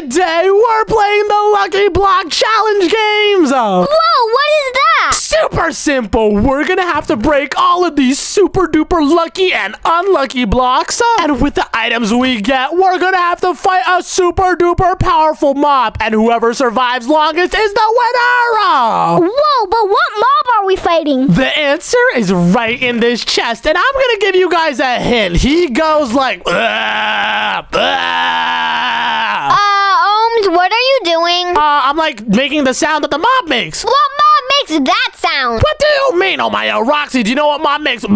today we're playing the Lucky Block Challenge games. Whoa, what is that? Super simple. We're gonna have to break all of these super duper lucky and unlucky blocks. And with the items we get, we're gonna have to fight a super duper powerful mob. And whoever survives longest is the winner. Whoa, but what mob are we fighting? The answer is right in this chest. And I'm gonna give you guys a hint. He goes like. "Ah, ah." Uh, what are you doing? Uh, I'm like making the sound that the mob makes. What makes that sound? What do you mean? Oh my, uh, Roxy, do you know what mob makes? A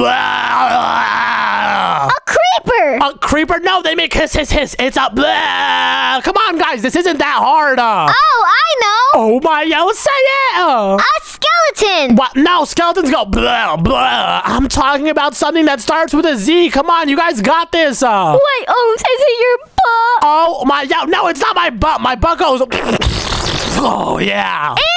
creeper! A creeper? No, they make hiss, hiss, hiss. It's a blah. Come on, guys, this isn't that hard. Uh. oh, I know! Oh my, yo, say it. Uh. A skeleton! What? No, skeletons go blah, blah. I'm talking about something that starts with a Z. Come on, you guys got this. Uh. Wait, Omz, is it your butt? Oh my, yo, no, it's not my butt. My butt goes. Oh, yeah. Ew, that is gross!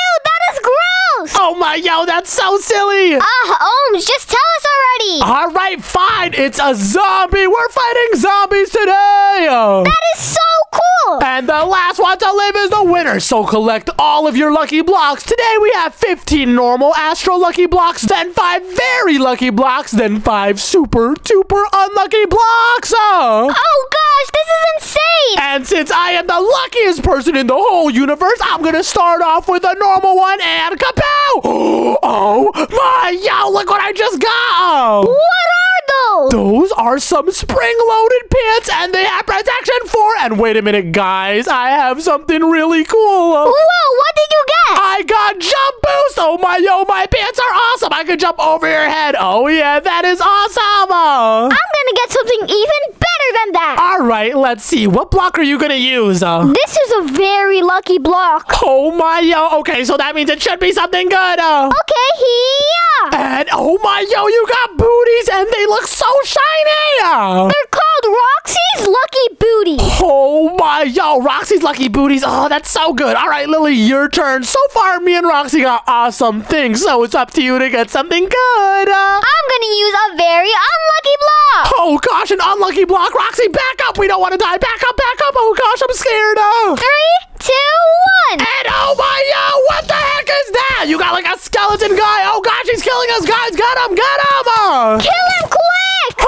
Oh my, yo, that's so silly. Ah, Omz, just tell us already! All right, fine. It's a zombie. We're fighting zombies today. That is so cool! And the last one to live is the winner. So collect all of your lucky blocks. Today we have 15 normal Astro lucky blocks, then 5 very lucky blocks, then 5 super duper unlucky blocks. Oh. Oh gosh, this is insane! And since I am the luckiest person in the whole universe, I'm going to start off with a normal one and kapow! Oh my, yo, look what I just got. What those? Those are some spring-loaded pants, and they have protection for. And wait a minute, guys, I have something really cool. Whoa, what did you get? I got jump boost. Oh my, yo, my pants are awesome. I can jump over your head. Oh yeah, that is awesome. I'm gonna get something even better than that! All right, let's see. What block are you gonna use? Uh, This is a very lucky block. oh my, yo. Okay, so that means it should be something good. Uh, Okay, here. and oh my, yo, you got booties, and they look so shiny. Uh, They're called Roxy's Lucky Booty. Oh my, yo, Roxy's lucky booties. Oh, that's so good. All right, Lily, your turn. So far, me and Roxy got awesome things, so it's up to you to get something good. Uh, I'm gonna use a very unlucky block. oh gosh, an unlucky block. Roxy, back up. We don't want to die. Back up, back up. Oh gosh, I'm scared. Uh, Three, two, one. and oh my, yo, what the heck is that? You got like a skeleton guy. Oh gosh, he's killing us, guys. Get him, get him. Uh, Kill him.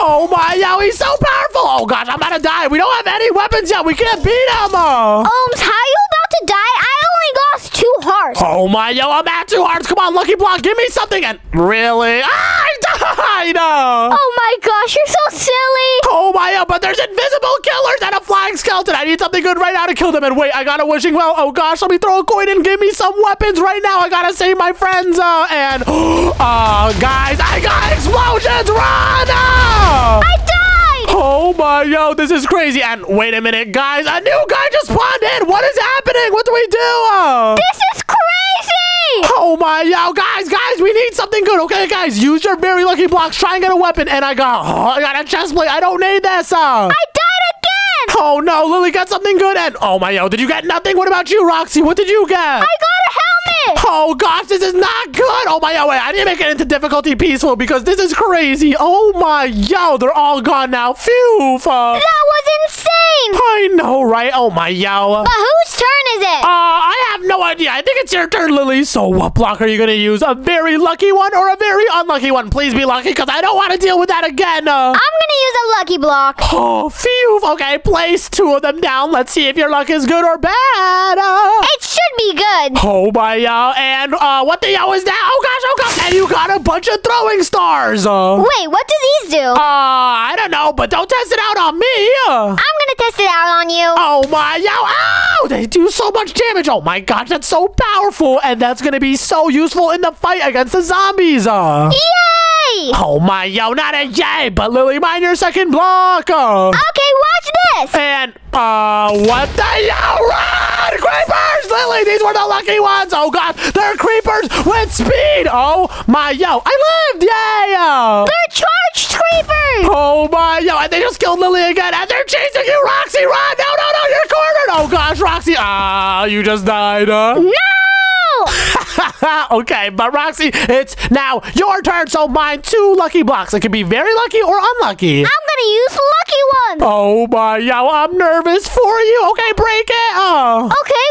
Oh my, yo, he's so powerful. Oh gosh, I'm about to die. We don't have any weapons yet. We can't beat him. Omz, you about to die? I only lost two hearts. Oh my, yo, I'm at two hearts. Come on, Lucky Block, give me something. And really? Ah, I died. Uh. Oh my gosh, you're so silly. Oh my, yo, but there's invisible killers and a flying skeleton. I need something good right now to kill them. And wait, I got a wishing well. Oh gosh, let me throw a coin and give me some weapons right now. I gotta save my friends. Uh, and, uh, guys, I got explosions. Run! Uh. I died. Oh my, yo, this is crazy. And wait a minute, guys, a new guy just spawned in. What is happening? What do we do? This. Oh my, yo, guys, guys, we need something good. Okay, guys, use your very lucky blocks. Try and get a weapon. And I got, oh, I got a chest plate. I don't need this. Uh. I died again. Oh no, Lily got something good. And oh my, yo, did you get nothing? What about you, Roxy? What did you get? I got a helmet. Oh gosh, this is not good. Oh my, yo, wait, I need to make it into difficulty peaceful because this is crazy. Oh my, yo, they're all gone now. Phew. Uh, That was insane. I know, right? Oh my, yo. But whose turn is it? Uh, I have no idea. I think it's your turn, Lily. So, what block are you gonna use? A very lucky one or a very unlucky one? Please be lucky, because I don't want to deal with that again. Uh, I'm gonna use a lucky block. oh, phew. Okay, place two of them down. Let's see if your luck is good or bad. Uh, Be good. oh my, yo. And uh, what the yo is that? Oh gosh, oh gosh. And you got a bunch of throwing stars. Uh, Wait, what do these do? uh, I don't know, but don't test it out on me. Uh, I'm gonna test it out on you. Oh my, yo, ow! They do so much damage. Oh my gosh, that's so powerful. And that's gonna be so useful in the fight against the zombies. Uh. Yay! Oh my, yo, not a yay, but Lily, mind your second block. Uh. Okay, watch this. And, uh, what the, yo, run! Creepers! Lily, these were the lucky ones. Oh god, they're creepers with speed. Oh my, yo, I lived, yay! Uh. They're charged creepers. Oh my, yo, and they just killed Lily again, and they're chasing you, Roxy, run! Oh gosh, Roxy, ah, you just died, uh. No! okay, but Roxy, it's now your turn. So mine two lucky blocks. It can be very lucky or unlucky. I'm gonna use lucky one. Oh my, yo, I'm nervous for you. Okay, break it. Oh. Okay,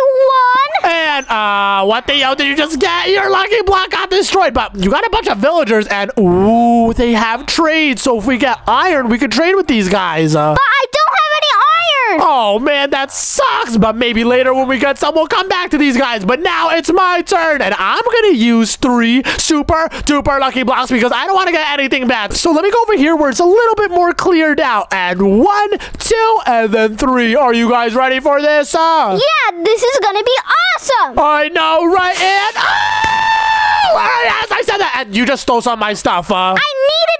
one. And uh, what the yo did you just get? Your lucky block got destroyed, but you got a bunch of villagers, and ooh, they have trade. So if we get iron, we could trade with these guys. Uh, But I don't have any Oh man, that sucks. But maybe later when we get some, we'll come back to these guys. But now it's my turn, and I'm gonna use three super duper lucky blocks because I don't want to get anything bad. So let me go over here where it's a little bit more cleared out. And one, two, and then three. Are you guys ready for this? Uh, Yeah, this is gonna be awesome. I know, right? And oh, as I said that, and you just stole some of my stuff. Uh, I needed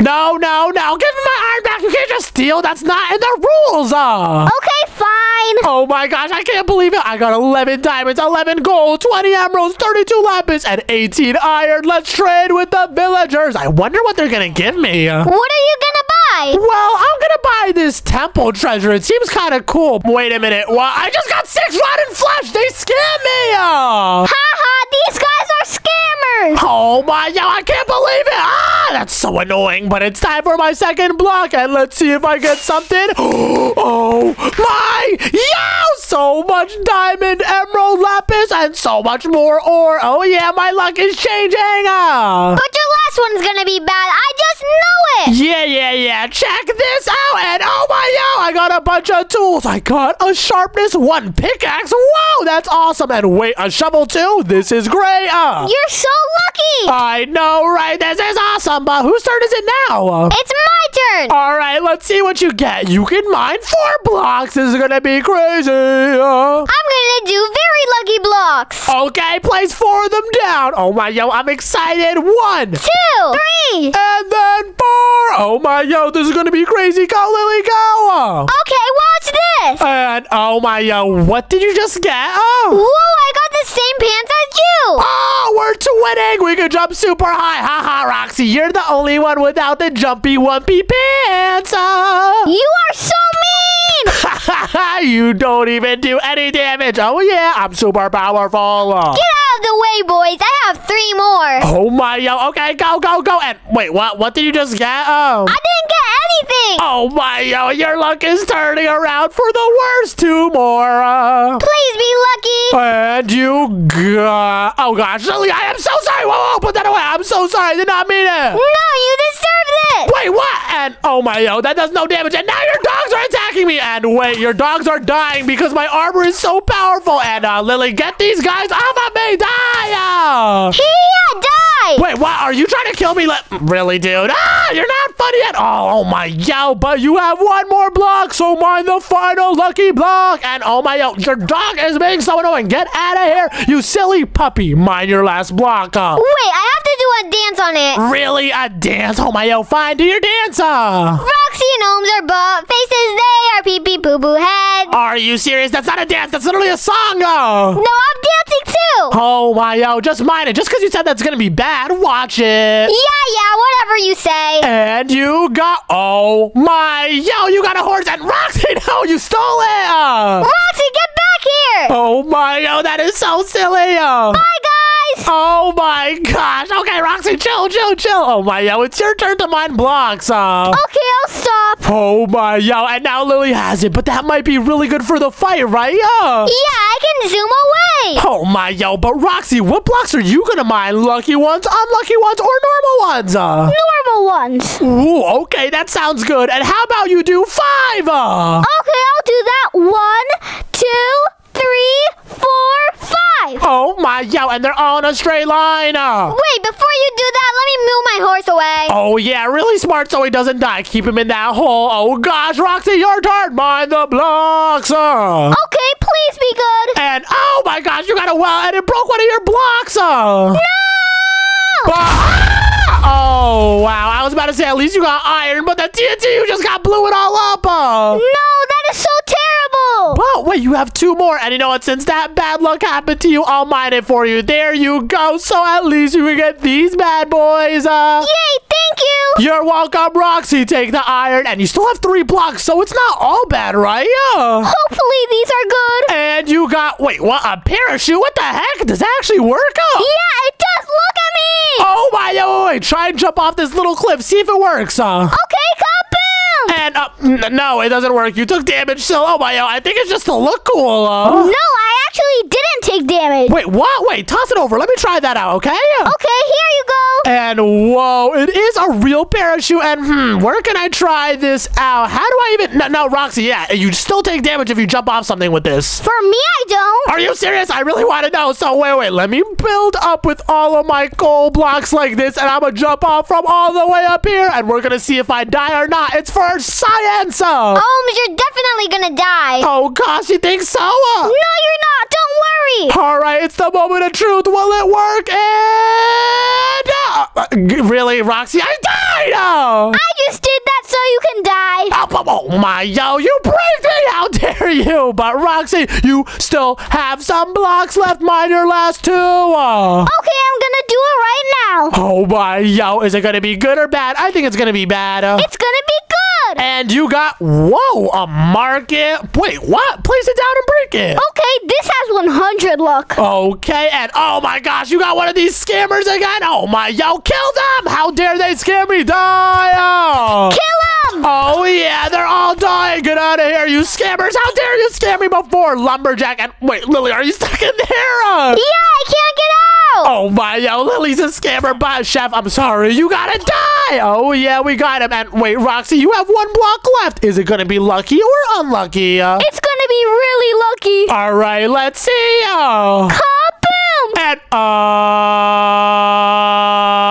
no, no, no! Give me my iron back. You can't just steal. That's not in the rules. Uh. Okay, fine. Oh my gosh, I can't believe it. I got 11 diamonds, 11 gold, 20 emeralds, 32 lapis, and 18 iron. Let's trade with the villagers. I wonder what they're going to give me. What are you gonna buy? Well, I'm going to buy this temple treasure. It seems kind of cool. Wait a minute. Well, I just got six rotten flesh. They scammed me. Uh. Haha, these guys are scammers. Oh my, yo, I can't. Ah, that's so annoying. But it's time for my second block. And let's see if I get something. Oh my, Yeah! so much diamond, emerald, lapis, and so much more ore. Oh yeah, my luck is changing. Ah. But your last one's gonna be bad. I just know it. Yeah, yeah, yeah. Check this out. And oh my, yo, I got a bunch of tools. I got a sharpness one pickaxe. Whoa, that's awesome. And wait, a shovel too? This is great. Ah. You're so lucky. I know, right? This is awesome, but whose turn is it now? It's my turn. All right, let's see what you get. You can mine four blocks. This is gonna be crazy. I'm gonna do very lucky blocks. okay, place four of them down. Oh my yo, I'm excited. One, Two, three. and then four. Oh my yo, this is gonna be crazy. Go, Lily, go. Okay, watch this. And oh my yo, what did you just get? Oh. Whoa, Oh. I got the same pants as you. Oh, we're twinning. We can jump super high. Ha ha, Roxy. You're the only one without the jumpy, wumpy pants. Uh. You are so mean. Ha ha ha! you don't even do any damage. Oh yeah, I'm super powerful. Get out of the way, boys. I have three more. Oh my yo. Okay, go go go. And wait, what? What did you just get? Oh. I didn't get anything. Oh my yo, your luck is turning around for the worst. Two more. Uh, Please be lucky. and you got. Oh gosh, Lily, I am so sorry. Whoa, whoa, put that away. I'm so sorry. I did not mean it. No, you deserve this. Wait, what? And oh my yo, that does no damage. And now your dogs are attacking me. And wait, your dogs are dying because my armor is so powerful. And uh, Lily, get these guys off of me. Die. Uh. Yeah, die. Wait, what? Are you trying to kill me? Let really, dude? Ah, you're not funny at all. Oh my yo, but you have one more block, so mine the final lucky block. And oh my yo, your dog is being so annoying. Get out of here, you silly puppy. Mine your last block. Uh. Wait, I have to do a dance on it. Really, a dance? Oh my yo, fine, do your dance. Uh. Roxy and Ohms are butt faces. They are pee pee poo poo head. Are you serious? That's not a dance. That's literally a song. Uh. No, I'm dancing too. Oh my yo, just mind it. Just because you said that's gonna be bad, watch it. Yeah, yeah, whatever you say. And you got oh my yo, you got a horse and Roxy, no, you stole it. Uh. Roxy, get back here. Oh my yo, that is so silly. Bye, guys. Oh my gosh. Okay, Roxy, chill, chill, chill. Oh my yo, it's your turn to mine blocks. Uh. Okay, I'll stop. Oh my yo, and now Lily has it, but that might be really good for the fight, right? Uh. Yeah, I can zoom away. Oh my yo, but Roxy, what blocks are you gonna mine? Lucky ones, unlucky ones, or normal ones? Uh. Normal ones. Ooh, okay, that sounds good. And how about you do five? Uh? Okay, I'll do that. One, two, three. Oh my yo, and they're all in a straight line. Wait, before you do that, let me move my horse away. Oh yeah, really smart so he doesn't die. Keep him in that hole. Oh gosh, Roxy, your turn. Mind the blocks. Uh. Okay, please be good. And oh my gosh, you got a well, and it broke one of your blocks. Uh. No! But, ah! Oh wow, I was about to say at least you got iron, but the TNT you just got blew it all up. Uh. No, that is so terrible. But wait, you have two more, and you know what? Since that bad luck happened to you, I'll mine it for you. There you go. So at least you can get these bad boys. Uh. Yay, thank you. You're welcome, Roxy. Take the iron, and you still have three blocks, so it's not all bad, right? Yeah. Hopefully these are good. And you got wait, what? A parachute? What the heck? Does that actually work? Oh, Yeah, it does. Look at me. oh my, oh, wait, try and jump off this little cliff. See if it works. Uh. Okay, kaboom. And, uh, no, it doesn't work. You took damage so, Oh my, oh, I think it's just to look cool. Uh. No, I actually didn't take damage. Wait, what? Wait, toss it over. Let me try that out, okay? Okay, here you go. And whoa, it is a real parachute. And hmm, where can I try this out? How do I even? No, no, Roxy, yeah, you still take damage if you jump off something with this. For me, I don't. Are you serious? I really want to know. So wait, wait, let me build up with all of my gold blocks like this, and I'm gonna jump off from all the way up here, and we're gonna see if I die or not. It's for science. uh. Omz, you're definitely gonna die. Oh gosh, you think so? No, you're not. Don't worry. All right, it's the moment of truth. Will it work? And uh, uh, really, Roxy, I died. Oh. I just did that so you can die. Oh, oh, oh my, yo, you braved me! How dare you? But Roxy, you still have some blocks left. Mine your last two. Uh. Okay, I'm gonna do it right now. Oh my, yo, is it gonna be good or bad? I think it's gonna be bad. Uh. It's gonna be good. And you got, whoa, a market. Wait, what? Place it down and break it. Okay, this has 100 luck. Okay, and oh my gosh, you got one of these scammers again? Oh my, yo, kill them! How dare they scam me? Die! Oh. Kill. Oh yeah, they're all dying. Get out of here, you scammers! How dare you scam me before, lumberjack? And wait, Lily, are you stuck in there? Uh, Yeah, I can't get out. Oh my, yo, Lily's a scammer, but chef, I'm sorry, you gotta die. Oh yeah, we got him. And wait, Roxy, you have one block left. Is it gonna be lucky or unlucky? Uh, It's gonna be really lucky. all right, let's see. Oh. Kaboom. And uh,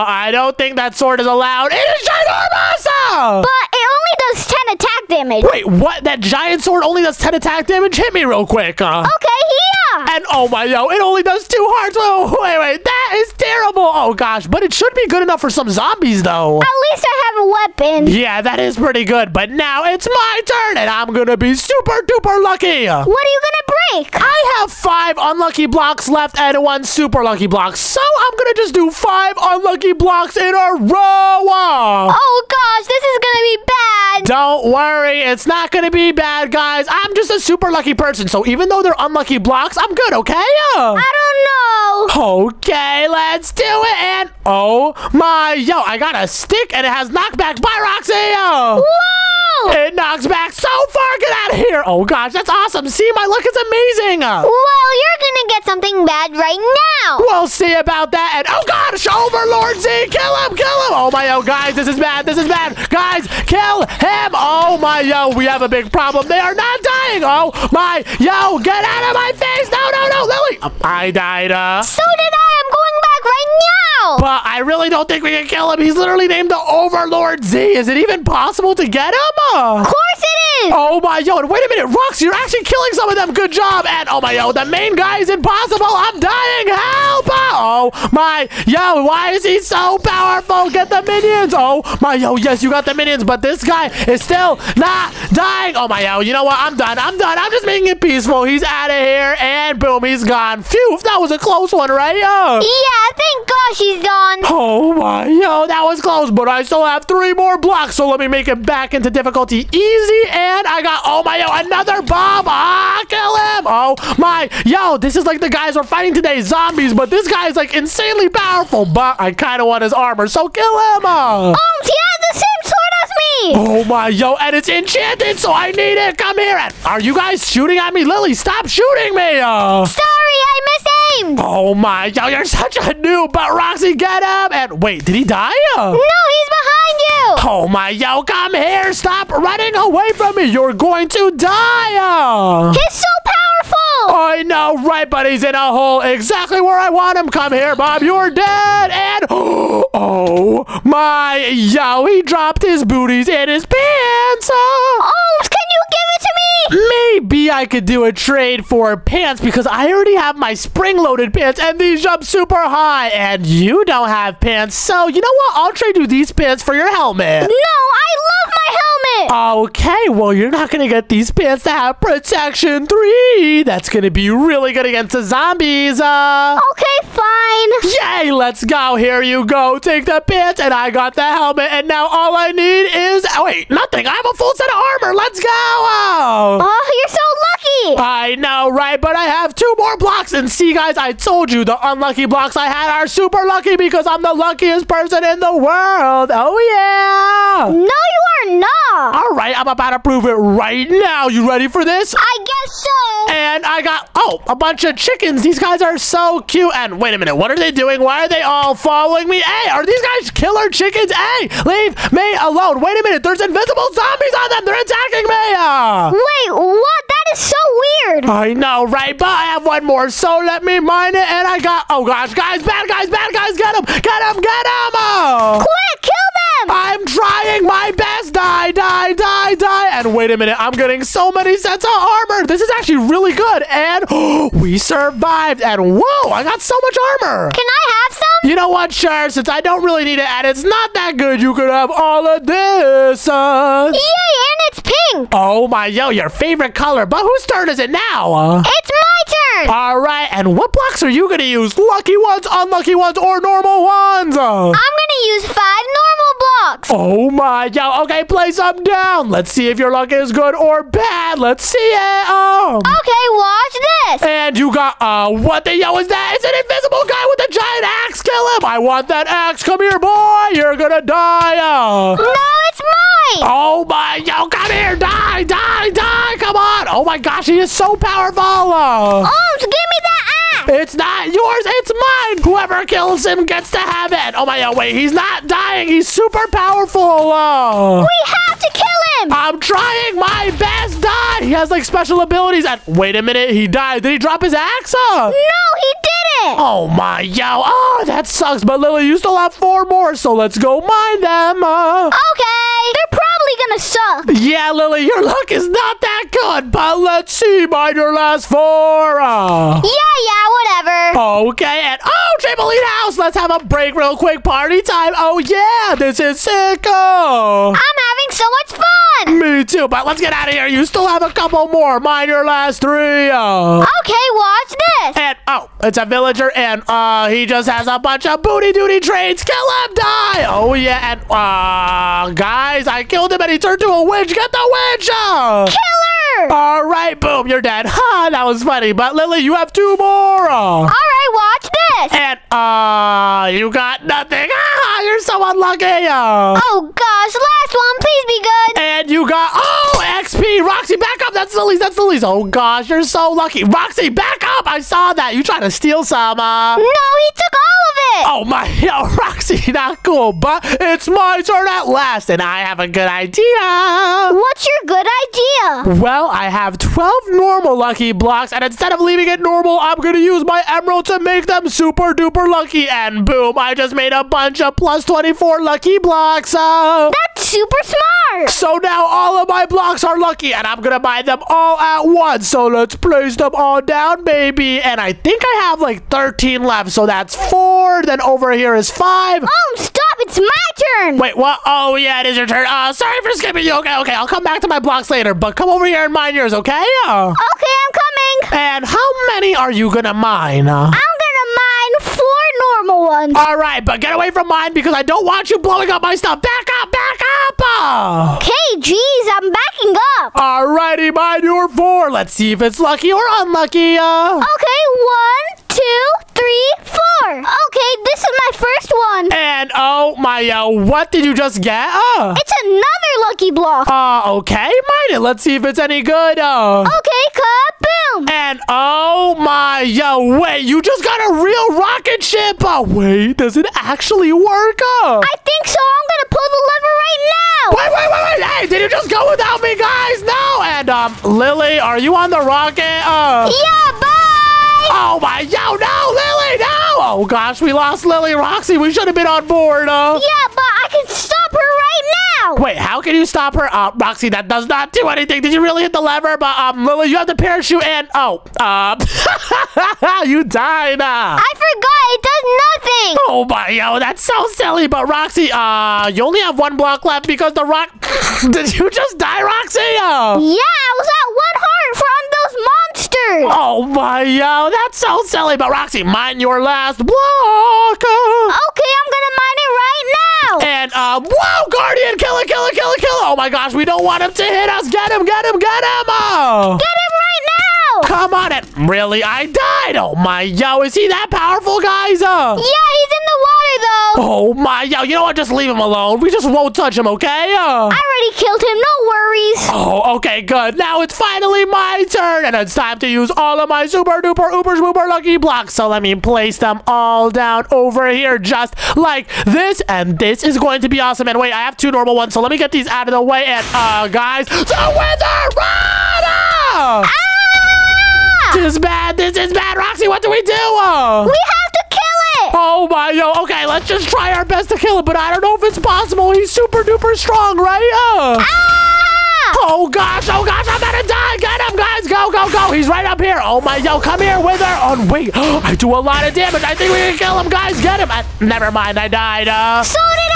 I don't think that sword is allowed. It is ginormous. But does 10 attack damage. Wait, what? That giant sword only does 10 attack damage? Hit me real quick. Uh. Okay. And oh my, yo, it only does two hearts. Oh, wait, wait, that is terrible. Oh gosh, but it should be good enough for some zombies though. At least I have a weapon. Yeah, that is pretty good. But now it's my turn, and I'm gonna be super duper lucky. What are you gonna break? I have five unlucky blocks left and one super lucky block, so I'm gonna just do five unlucky blocks in a row. Oh gosh, this is gonna be bad. Don't worry, it's not gonna be bad, guys. I'm just a super lucky person, so even though they're unlucky blocks, I'm good, okay? Oh. I don't know. Okay, let's do it. And oh my, yo, I got a stick and it has knockback. Bye, Roxy. Whoa! It knocks back so far. Get out of here. Oh gosh, that's awesome. See, my luck is amazing. Well, you're gonna get something bad right now. We'll see about that. And oh gosh, Overlord Z, kill him, kill him. Oh my, yo, guys, this is bad. This is bad. Guys, kill him. Oh my, yo, we have a big problem. They are not dying. Oh my, yo, get out of my face. No, no, no, Lily. I died. Uh. So did I. I'm going back right now. But I really don't think we can kill him. He's literally named the Overlord Z. Is it even possible to get him? Uh, Of course it is. Oh my yo, and wait a minute, Rox, you're actually killing some of them. Good job. And oh my yo, the main guy is impossible. I'm dying. Help! Oh my yo, why is he so powerful? Get the minions. Oh my yo, yes, you got the minions, but this guy is still not dying. Oh my yo, you know what? I'm done. I'm done. I'm just making it peaceful. He's out of here, and boom, he's gone. Phew, that was a close one, right? Yo. Yeah, thank gosh he's gone. Oh my, yo, that was close, but I still have three more blocks, so let me make it back into difficulty easy, and I got, oh my, yo, another bomb, ah, kill him, oh my, yo, this is like the guys we're fighting today, zombies, but this guy is like insanely powerful, but I kind of want his armor, so kill him, uh. Omz, he has the same sword as me. Oh my, yo, and it's enchanted, so I need it, come here, and are you guys shooting at me? Lily, stop shooting me, uh. Sorry, I misaimed. Oh my, yo, you're such a noob, but Roxy, get him, and wait, did he die? Uh? No, he's behind you. Oh my, yo, come here. Stop running away from me. You're going to die. Uh. He's so powerful. I know, right, but he's in a hole exactly where I want him. Come here, Bob. You're dead. And oh my, yo, he dropped his booties in his pants. Uh. Omz, can you give it to me? Maybe I could do a trade for pants because I already have my spring-loaded pants and these jump super high and you don't have pants. So, you know what? I'll trade you these pants for your helmet. No, I love my helmet. Okay, well, you're not going to get these pants to have protection 3. That's going to be really good against the zombies. Uh, Okay, fine. Yay, let's go. Here you go. Take the pants, and I got the helmet, and now all I need is. Oh, wait, nothing. I have a full set of armor. Let's go. Oh. Oh, you're so lucky. I know, right? But I have two more blocks. And see, guys, I told you the unlucky blocks I had are super lucky because I'm the luckiest person in the world. Oh, yeah. No, you are not. All right, I'm about to prove it right now. You ready for this? I guess so. And I got, oh, a bunch of chickens. These guys are so cute. And wait a minute, what are they doing? Why are they all following me? Hey, are these guys killer chickens? Hey, leave me alone. Wait a minute, there's invisible zombies on them. They're attacking me. Uh. Wait, what? That is so weird. I know, right? But I have one more, so let me mine it. And I got, oh gosh, guys, bad guys, bad guys, get them, get them, get them. Oh. Quick. I'm trying my best. Die, die, die, die. And wait a minute, I'm getting so many sets of armor. This is actually really good. And we survived. And whoa, I got so much armor. Can I have some? You know what, Char? since I don't really need it and it's not that good, you could have all of this. Uh, Yay, and it's pink. oh my, yo, your favorite color. But whose turn is it now? Uh, It's my turn. all right, and what blocks are you going to use? Lucky ones, unlucky ones, or normal ones? Uh, I'm gonna use five normal blocks. Oh my, yo, okay, place them down. Let's see if your luck is good or bad. Let's see it. Oh. Okay, watch this. And you got, uh, what the yo is that? It's an invisible guy with a giant axe. Kill him. I want that axe. Come here, boy. You're gonna die. Uh. No, it's mine. Oh my, yo, come here. Die, die, die. Come on. Oh my gosh, he is so powerful. Uh. Oh, give me that axe. It's not yours, it's mine. Whoever kills him gets to have it. Oh my god, wait, he's not dying. He's super powerful. Uh. We have to kill him. I'm trying my best. Die. He has like special abilities. And wait a minute, he died. Did he drop his axe? Uh? No, he didn't. Oh my, yo. Oh, that sucks. But Lily, you still have four more, so let's go mine them. Uh. Okay, they're probably gonna suck. Yeah, Lily, your luck is not that good, but let's see. Mine your last four. Uh. Yeah, yeah, whatever. Okay, and oh, Trampoline House, let's have a break real quick. Party time. Oh, yeah, this is sick. Oh. I'm having so much fun. Me too, but let's get out of here. You still have a couple more. Mine your last three. Oh. Okay, watch this. And oh, it's a villager, and uh, he just has a bunch of booty duty traits. Kill him, die. Oh yeah, and uh, guys, I killed him, and he turned to a witch. Get the witch. Oh. Killer. All right, boom, you're dead. Ha, that was funny. But Lily, you have two more. Oh. All right, watch this. And uh, you got nothing. Ah, you're so unlucky. Oh. Oh gosh, last one, please be good. And you got oh XP, Roxy, back up. That's Lily's. That's Lily's. Oh gosh, you're so lucky, Roxy, back up. I saw that. You trying to steal some? Uh, No, he took all of it. Oh my, yo, Roxy, not cool, but it's my turn at last, and I have a good idea. What's your good idea? Well, I have 12 normal lucky blocks, and instead of leaving it normal, I'm gonna use my emerald to make them super duper lucky, and boom, I just made a bunch of plus 24 lucky blocks. Uh, That's super smart. so now all of my blocks are lucky, and I'm gonna buy them all at once. So let's place them all down, baby. And I think I have like 13 left, so that's four. Then over here is five. Oh, stop. It's my turn. Wait, what? Oh, yeah, it is your turn. Uh, sorry for skipping you. Okay, okay, I'll come back to my blocks later, but come over here and mine yours, okay? Uh, Okay, I'm coming. and how many are you gonna mine? Uh, I'm gonna mine four normal ones. all right, but get away from mine because I don't want you blowing up my stuff. Back up, back up. Okay, geez, I'm backing up. All righty, mine your four. Let's see if it's lucky or unlucky. Uh. Okay, one, two, three, four. Okay, this is my first one. And oh my, uh, what did you just get? Uh. It's another lucky block. Uh, okay, mine it. Let's see if it's any good. Uh. Okay, kaboom. And oh my, yo, wait, you just got a real rocket ship. Oh, wait, does it actually work? Uh. I think so. I'm gonna pull the lever right now. Wait, wait, wait, wait, hey, did you just go without me, guys? No. And um, Lily, are you on the rocket? Uh. Yeah. Oh my, yo, no, Lily, no. Oh gosh, we lost Lily, Roxy. We should have been on board. Uh. Yeah, but I can stop her right now. Wait, how can you stop her? Uh, Roxy, that does not do anything. Did you really hit the lever? But um, Lily, you have the parachute and oh, um, you died. Uh. I forgot. It does nothing. Oh my, yo, that's so silly. But Roxy, uh, you only have one block left because the rock. Did you just die, Roxy? Uh, Yeah, I was at one heart from those weird. Oh my yo, that's so silly. But Roxy, mine your last block. Uh, Okay, I'm gonna mine it right now. And um, whoa, Guardian, kill it, kill it, kill it, kill it. Oh my gosh, we don't want him to hit us. Get him, get him, get him. Oh. Get him right now. Come on, it really? I died. Oh my yo, is he that powerful, guys? Uh. Yeah, he's in the water though. Oh my yo, you know what? Just leave him alone. We just won't touch him, okay? Uh. I already killed him. No worries. Oh, okay, good. Now it's finally my turn, and it's time to use all of my super duper uber schmooper lucky blocks. So let me place them all down over here, just like this. And this is going to be awesome. And wait, I have two normal ones, so let me get these out of the way. And uh, guys, the wither run! Ah! This is bad. This is bad. Roxy, what do we do? Uh, We have to kill it. Oh my yo, okay, let's just try our best to kill him, but I don't know if it's possible. He's super duper strong, right? Uh. Ah! Oh gosh, oh gosh, I'm to die. Get him, guys. Go, go, go. He's right up here. Oh my, yo, come here, Wither. Oh, wait. I do a lot of damage. I think we can kill him, guys. Get him. Uh, never mind, I died. Uh. So did I.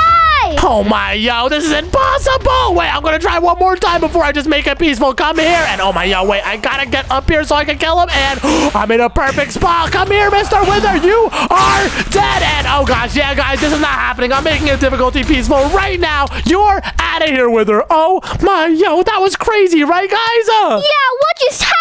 Oh my, yo, this is impossible. Wait, I'm gonna try one more time before I just make it peaceful. Come here. And oh my, yo, wait, I gotta get up here so I can kill him. And I'm in a perfect spot. Come here, Mr. Wither. You are dead. And oh gosh, yeah, guys, this is not happening. I'm making it difficulty peaceful right now. You're out of here, Wither. Oh my, yo, that was crazy, right, guys? Uh, Yeah, what just happened?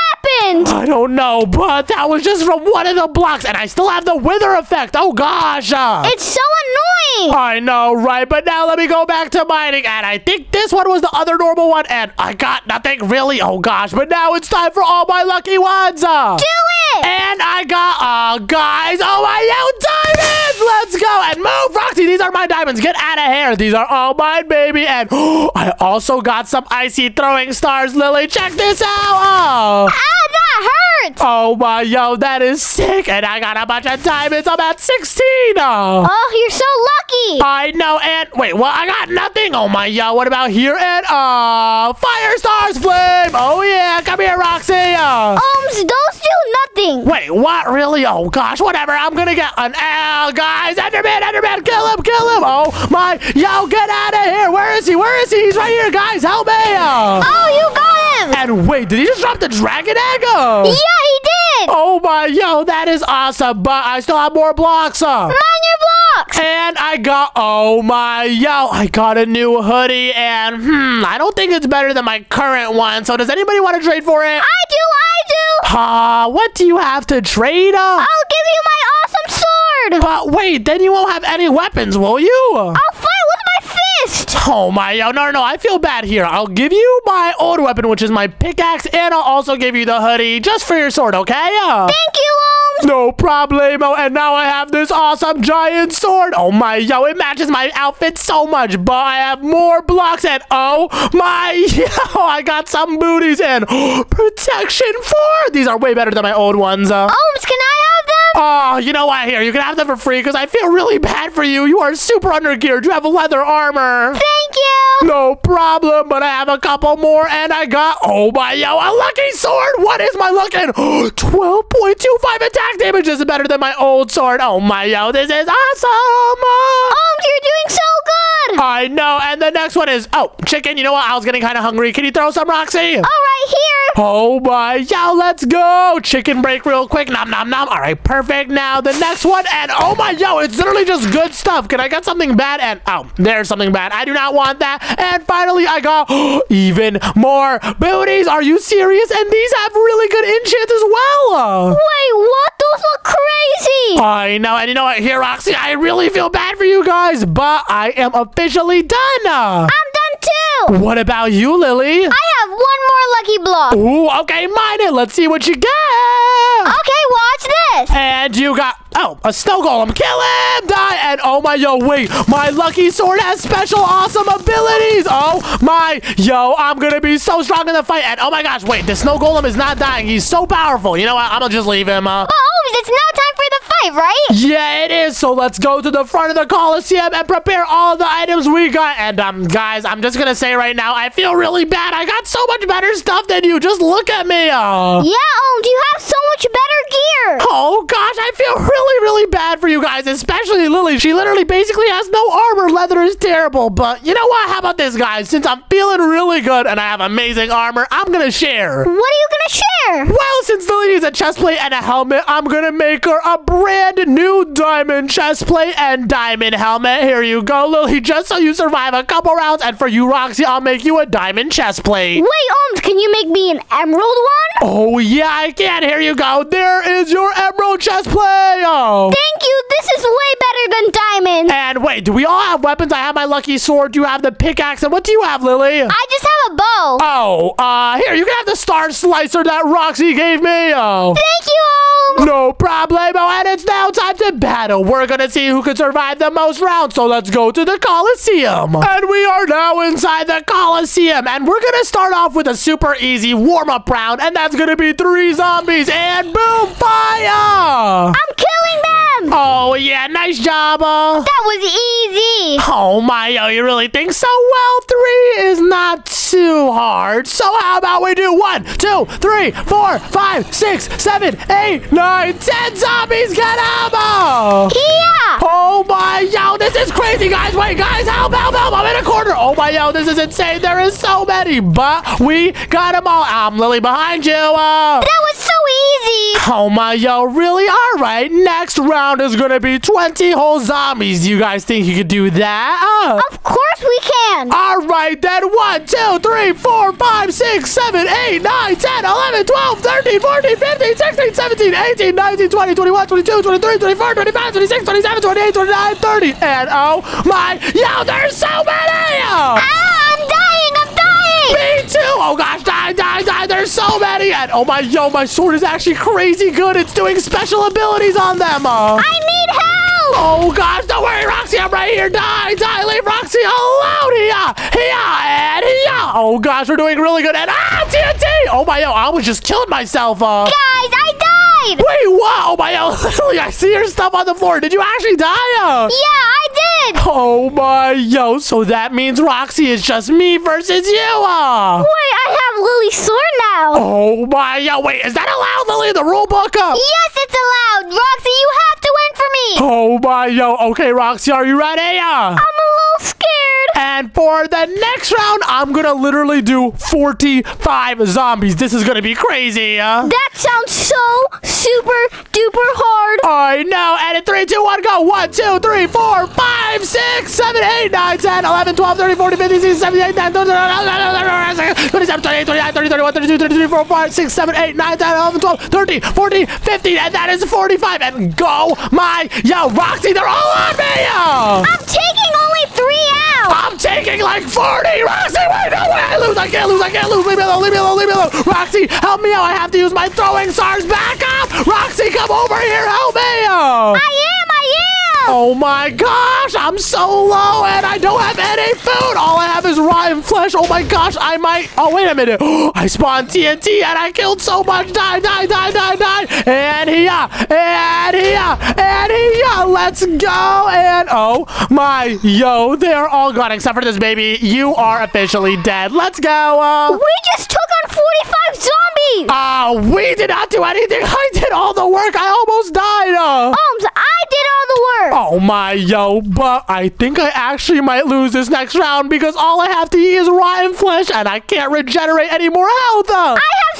I don't know, but that was just from one of the blocks, and I still have the Wither effect. Oh gosh. Uh. It's so annoying. I know, right? But now let me go back to mining. And I think this one was the other normal one. And I got nothing really. Oh, gosh. But now it's time for all my lucky ones. Uh. Do it. And I got, uh, guys. Oh, my yo, diamonds. Let's go. And move, Roxy. These are my diamonds. Get out of here. These are all mine, baby. And I also got some icy throwing stars, Lily. Check this out. Oh. Ah, that hurts. Oh my, yo, that is sick. And I got a bunch of diamonds. I'm at 16. Oh. Oh, you're so lucky. I know, and wait, well, I got nothing. Oh my, yo, what about here? And uh, fire stars flame. Oh yeah, come here, Roxy. Uh, Omz, those do nothing. wait, what? Really? Oh gosh, whatever. I'm gonna get an L, guys. Enderman, Enderman, kill him, kill him. Oh my, yo, get out of here. Where is he? Where is he? He's right here, guys. Help me. Uh. Oh, you got him. And wait, did he just drop the dragon egg? Uh? Yeah, he did. Oh my, yo, that is awesome. But I still have more blocks. Uh. Mine your blocks. And I got, oh my, yo, I got a new hoodie, and hmm, I don't think it's better than my current one. So does anybody want to trade for it? I do, I do. Ah, what do you have to trade? Uh, I'll give you my sword. but wait, then you won't have any weapons, will you? I'll fight with my fist. Oh my, yo, no, no, no, I feel bad here. I'll give you my old weapon, which is my pickaxe, and I'll also give you the hoodie just for your sword, okay? Uh, Thank you, Omz. No problemo. And now I have this awesome giant sword. Oh my, yo, it matches my outfit so much. But I have more blocks and oh my, yo, I got some booties and protection four. These are way better than my old ones. Uh, Omz, can I have? Oh, you know what? Here, you can have them for free because I feel really bad for you. You are super under geared. You have leather armor. Thank you. No problem, but I have a couple more, and I got, oh my, yo, a lucky sword. What is my lucky? 12.25 attack damage is better than my old sword. Oh my, yo, this is awesome. Omz, you're doing so. I know, and the next one is, oh, chicken, you know what? I was getting kind of hungry. Can you throw some, Roxy? All right, here. Oh my, yo, let's go. Chicken break real quick. Nom, nom, nom. All right, perfect. Now the next one, and oh my, yo, it's literally just good stuff. Can I get something bad? And oh, there's something bad. I do not want that. And finally, I got even more booties. Are you serious? And these have really good enchants as well. Wait, what? Those look crazy. I know, and you know what? Here, Roxy, I really feel bad for you guys, but I am officially done. I'm done too. What about you, Lily? I have one more lucky block. Ooh, okay, mine it. Let's see what you get. Okay, watch this. And you got, oh, a snow golem. Kill him! Die! And oh my, yo, wait. My lucky sword has special awesome abilities. Oh my, yo, I'm gonna be so strong in the fight. And oh my gosh, wait, the snow golem is not dying. He's so powerful. You know what? I'm gonna just leave him. Uh, Oh, it's now time for the fight, right? yeah, it is. So let's go to the front of the Coliseum and prepare all the items we got. And um, guys, I'm just gonna say right now, I feel really bad. I got so much better stuff than you. Just look at me. Uh. Yeah, Omz, you have so much better gear. Oh gosh, I feel really, really bad for you guys, especially Lily. She literally basically has no armor. Leather is terrible. But you know what? How about this, guys? Since I'm feeling really good and I have amazing armor, I'm gonna share. What are you gonna share? Well, since Lily needs a chest plate and a helmet, I'm gonna make her a brand new diamond chest plate and diamond helmet. Here you go, Lily, just so you survive a couple rounds. And for you, Roxy, I'll make you a diamond chest plate. Wait, Omz, can you make me an emerald one? Oh, yeah, I can. Here you go. There is your emerald chest plate. Oh. Thank you. This is way better than diamond. And wait, do we all have weapons? I have my lucky sword. Do you have the pickaxe. And what do you have, Lily? I just have a bow. Oh, uh, here, you can have the star slicer that Roxy gave me. Oh. Thank you, Omz. No problemo, and it's now time to battle. We're gonna see who can survive the most rounds, so let's go to the Coliseum. And we are now inside the Coliseum, and we're gonna start off with a super easy warm-up round, and that's gonna be three zombies, and boom, fire! I'm killing them. Oh, yeah, nice job, uh. That was easy. Oh my, oh, you really think so? Well, three is not too hard. So how about we do one, two, three, four, five, six, seven, eight, nine, ten zombies get ammo! Yeah. Oh my, yo, this is crazy, guys. Wait, guys, help, help, help. I'm in a corner. Oh my, yo, this is insane. There is so many, but we got them all. I'm Lily behind you. Uh. That was easy. Oh my, yo, really? All right, next round is gonna be 20 whole zombies. Do you guys think you could do that? Uh. Of course we can. All right, then. 1, 2, 3, 4, 5, 6, 7, 8, 9, 10, 11, 12, 13, 14, 15, 16, 17, 18, 19, 20, 21, 22, 23, 24, 25, 26, 27, 28, 29, 30. And oh my, yo, there's so many! Ah, I'm dying. I'm dying. Me too! Oh gosh, die, die, die! There's so many! And oh my, yo, my sword is actually crazy good. It's doing special abilities on them. Uh. I need help. Oh gosh, don't worry, Roxy, I'm right here. Die, die, leave Roxy alone. Here, here, and here. Oh gosh, we're doing really good. And ah, TNT! Oh my, yo, I was just killing myself. Uh. Guys, I died. Wait, what? Oh my, yo, literally, I see your stuff on the floor. Did you actually die? Uh? Yeah, I did. Oh my, yo, so that means Roxy is just me versus you. Uh. Wait, I have Lily's sword now. Oh my, yo, wait, is that allowed, Lily, in the rule book? Uh? Yes, it's allowed. Roxy, you have to win for me. Oh my, yo, okay, Roxy, are you ready? Uh? I'm a little scared. And for the next round, I'm gonna literally do 45 zombies. This is gonna be crazy. Uh. That sounds so super duper hard. I know. And in 3, 2, 1, go. 1, 2, 3, 4, 5, 6, 7, 8, 9, 10, 11, 12, 13, 14, 15, 16, 17, 18, 19, 20, 27, 28, 29, 30, 31, 32, 33, 34, 35, 6, 7, 8, 9, 10, 11, 12, 13, 14, 15, and that is 45. And go, my, yo, Roxy, they're all on me. Uh. I'm taking only three out. I'm taking like 40! Roxy, wait, no way! I lose, I can't lose, I can't lose! Leave me alone, leave me alone, leave me alone! Roxy, help me out! I have to use my throwing stars back up! Roxy, come over here, help me! Am. I am. Oh my gosh, I'm so low and I don't have any food. All I have is rotten flesh. Oh my gosh, I might. Oh, wait a minute. I spawned TNT and I killed so much. Die, die, die, die, die. And here, and here, and here. Let's go. And oh my, yo, they're all gone except for this baby. You are officially dead. Let's go. Uh, We just took 45 zombies. uh, we did not do anything. I did all the work. I almost died. Uh. Omz, I did all the work. Oh my, yo, but I think I actually might lose this next round because all I have to eat is rotten flesh and I can't regenerate any more health. Uh. I have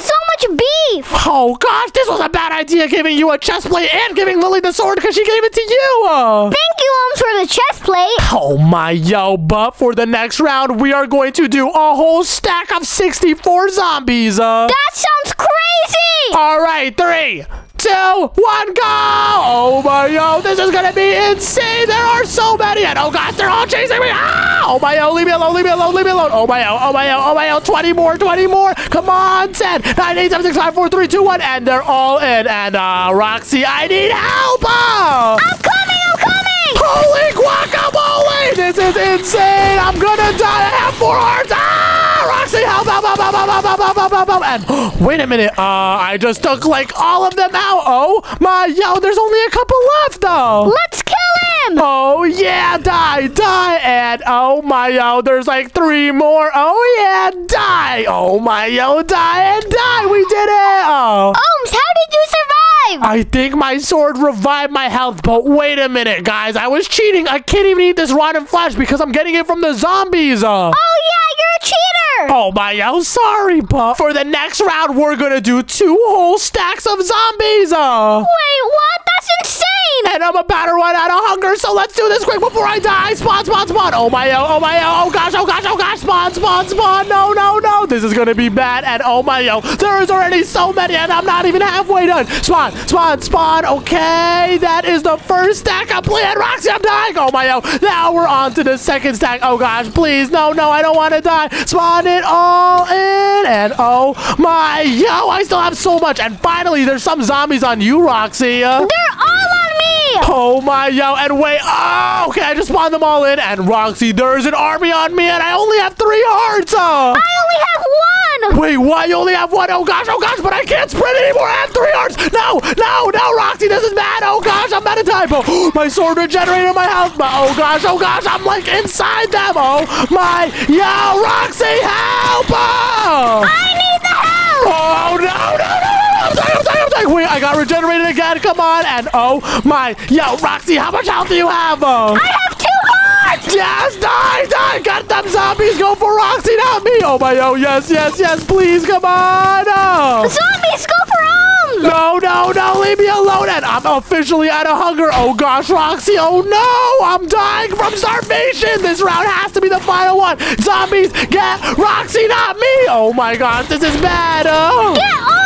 much beef. Oh gosh, this was a bad idea giving you a chest plate and giving Lily the sword because she gave it to you. Uh. Thank you, Omz, for the chest plate. Oh my, yo, but for the next round, we are going to do a whole stack of 64 zombies. Uh. That sounds crazy. All right, three, two, one, go! Oh my yo, this is gonna be insane. There are so many, and oh gosh, they're all chasing me. Ah! Oh my yo, leave me alone, leave me alone, leave me alone. Oh my yo, oh my yo, oh my yo, 20 more, 20 more. Come on, 10, 9, 8, 7, 6, 5, 4, 3, 2, 1, and they're all in. And uh, Roxy, I need help! Oh! I'm coming. I'm coming. Holy guacamole! This is insane! I'm gonna die! I have four hearts! Ah! Roxy, help, help, help, help, help, help, help, help, help, help, And wait a minute, uh, I just took like all of them out. Oh my, yo, there's only a couple left though. Let's kill him. Oh yeah, die, die, and oh my yo, there's like three more. Oh yeah, die. Oh my yo, die and die. We did it. Oh. Omz, how did you survive? I think my sword revived my health, but wait a minute, guys. I was cheating. I can't even eat this rotten flesh because I'm getting it from the zombies. Uh. Oh yeah, you're a cheater. Oh my, I'm sorry, but for the next round, we're gonna do two whole stacks of zombies. Uh. Wait, what? That's insane. And I'm about to run out of hunger, so let's do this quick before I die. Spawn, spawn, spawn. Oh my, oh, oh my, oh, oh gosh, oh gosh, oh gosh. Spawn, spawn, spawn. No, no, no. This is gonna be bad. And oh my, oh, there is already so many, and I'm not even halfway done. Spawn, spawn, spawn. Okay, that is the first stack complete. Roxy, I'm dying. Oh my, oh. Now we're on to the second stack. Oh gosh, please. No, no, I don't want to die. Spawn it all in. And oh my, yo, I still have so much. And finally, there's some zombies on you, Roxy. Uh, They're all. Oh my, yo, and wait, oh, okay, I just spawned them all in, and Roxy, there's an army on me, and I only have three hearts, uh. I only have one. Wait, why you only have one? Oh gosh, oh gosh, but I can't sprint anymore, I have three hearts. No, no, no, Roxy, this is bad, oh gosh, I'm out of time. Oh, my sword regenerated my health, oh gosh, oh gosh, I'm like inside them, oh my, yo, Roxy, help, oh. I need the help. Oh no, no, no, I'm dying, I'm dying, I'm dying. Wait, I got regenerated again, come on, and oh my, yo, Roxy, how much health do you have, oh? I have two hearts. Yes, die, die! Got them zombies! Go for Roxy, not me! Oh my, oh yes, yes, yes! Please, come on! Oh. Zombies, go for. No, no, no! Leave me alone! And I'm officially out of hunger! Oh gosh, Roxy! Oh no! I'm dying from starvation! This round has to be the final one! Zombies, get Roxy, not me! Oh my gosh, this is bad! Oh, Get quick.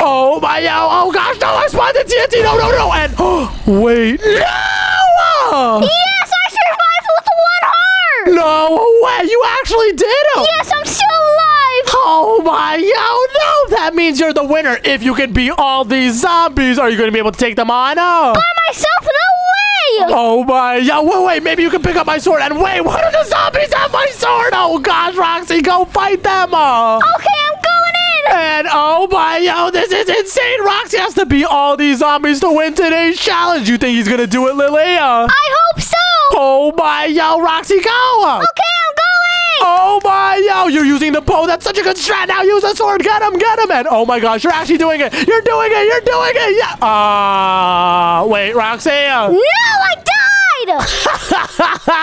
Oh my, oh, oh gosh, no! I spawned the TNT! No, no, no! And oh, wait, no! Yes, I survived with one heart. No way! You actually did it! Yes, I'm still alive. Oh my, yo, no! That means you're the winner. If you can beat all these zombies, are you going to be able to take them on? Oh. By myself, no way. Oh my, yo, wait, wait, maybe you can pick up my sword. And wait, what do the zombies have my sword? Oh gosh, Roxy, go fight them. Oh. Okay, oh my, yo, this is insane. Roxy has to beat all these zombies to win today's challenge. You think he's going to do it, Lilia? I hope so. Oh my, yo, Roxy, go. Okay, I'm going. Oh my, yo, you're using the bow. That's such a good strat. Now use the sword. Get him, get him. And oh my gosh, you're actually doing it. You're doing it. You're doing it. Yeah. Ah, wait, Roxy. uh, No, I died.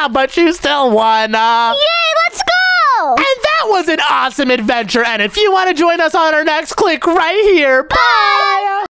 but you still won. Uh, Yay, let's go. and was an awesome adventure. And if you want to join us on our next, click right here. Bye.